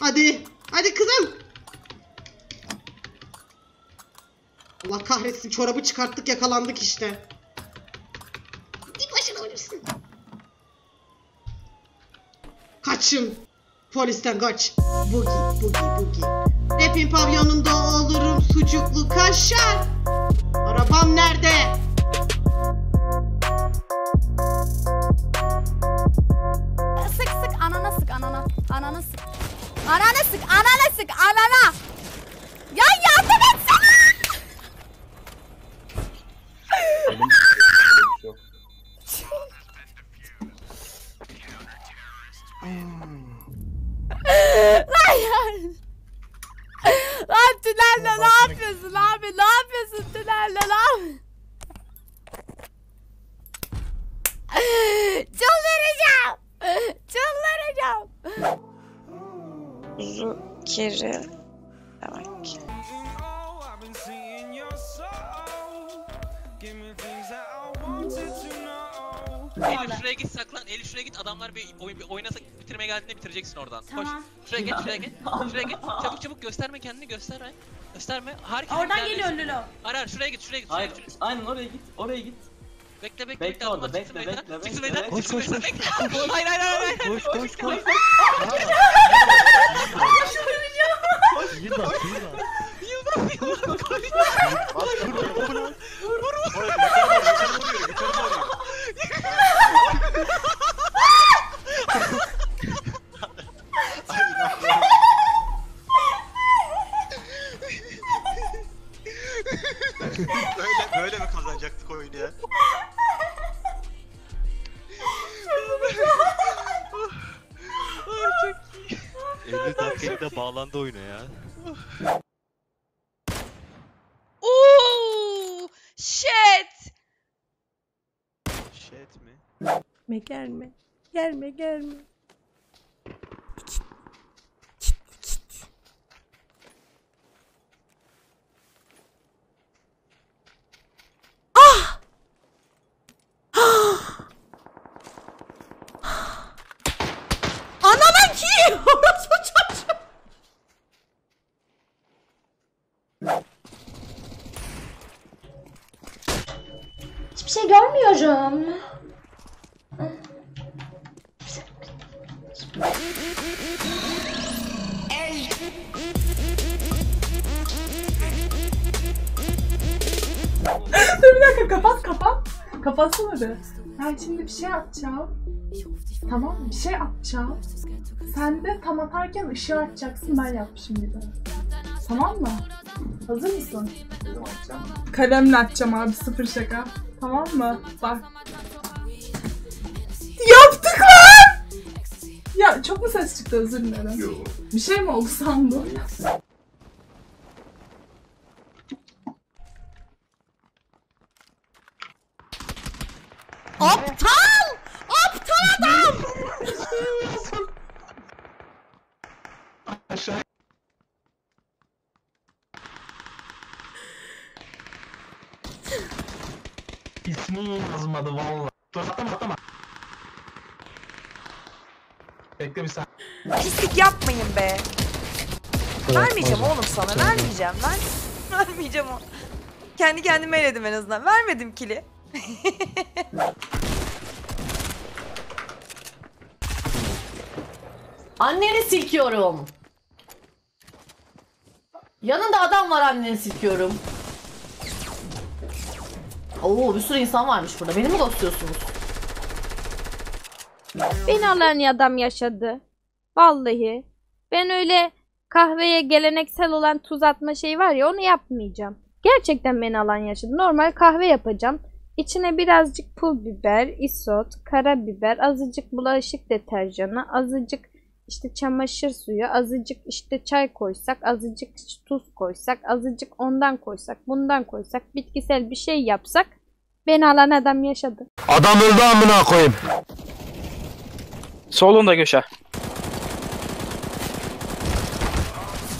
Hadi. Hadi kızım. Allah kahretsin çorabı çıkarttık yakalandık işte. Git başına ölürsün. Kaçın. Polisten kaç. Bugi, bugi, bugi. Rapin pavyonunda olurum sucuklu kaşar. Anana sık anana sık anana. Ya yardım etsene. Lan I wanted to know. Elif şuraya git saklan. Elif şuraya git. Adamlar bir oyun bir oynasa bitirmeye geldiğinde bitireceksin oradan. Tamam. Koş. Şuraya git, şuraya git. Şuraya git. Çabuk çabuk gösterme kendini göster ay. Gösterme. Harika. Oradan geliyor Lolo. Ara ara şuraya git, şuraya git. Hayır, Şuraya git. aynen oraya git, oraya git. Bekle bekle. Bekle orada, çıksın bekle, bekle, Çıksın bekle, meydana. bekle. Çıksın meydana. Bekle. Hayır hayır hayır. Koş koş koş. Yılmaz Yılmaz. böyle böyle mi kazanacaktık oyunu ya? Çok iyi. 50 dakikada bağlandı oyuna ya. Ooh, shit. Shit mi? Gelme gelme. Gelme gelme. Orası çocuğu. Hiçbir şey görmüyorum. Dur bir dakika kapat kapat. Kapatsana bir. Ben şimdi bir şey atacağım. Tamam? Bir şey atacağım. Sen de tam atarken ışığı açacaksın ben yapmışım gibi. Tamam mı? Hazır mısın? Kalemle atacağım abi sıfır şaka. Tamam mı? Bak. Yaptık lan! Ya çok mu ses çıktı özür dilerim. Yok. Bir şey mi oldu sandım? Aptal! Aptal adam! İsmi yazmadı valla. Dur atlama atlama. Bekle bir saniye. Pislik yapmayın be. Vermeyeceğim oğlum sana. Vermeyeceğim. Ver. Vermeyeceğim o. Kendi kendime eledim en azından. Vermedim kili. Anneni silkiyorum. Yanında adam var anneni silkiyorum. Oo bir sürü insan varmış burada. Beni mi ghostluyorsunuz? Beni alan adam yaşadı. Vallahi. Ben öyle kahveye geleneksel olan tuz atma şeyi var ya onu yapmayacağım. Gerçekten beni alan yaşadı. Normal kahve yapacağım. İçine birazcık pul biber, isot, karabiber, azıcık bulaşık deterjanı, azıcık işte çamaşır suyu, azıcık işte çay koysak, azıcık tuz koysak, azıcık ondan koysak, bundan koysak, bitkisel bir şey yapsak beni alan adam yaşadı. Adam öldü amına koyayım. Solunda Göşe.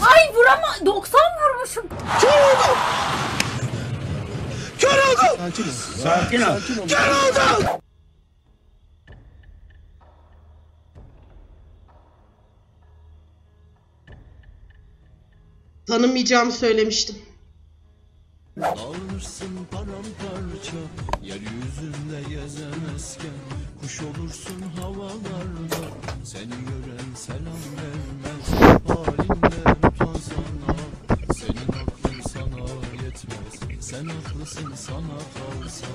Ay vurama 90 vurmuşum. Sakin ol. ol. Tanımayacağımı söylemiştim. Dağılırsın paramparça Yeryüzünde gezemezken Kuş olursun havalarda Seni gören selam vermez. Halinden utansana Senin aklın sana yetmez. Sen haklısın sana kalsa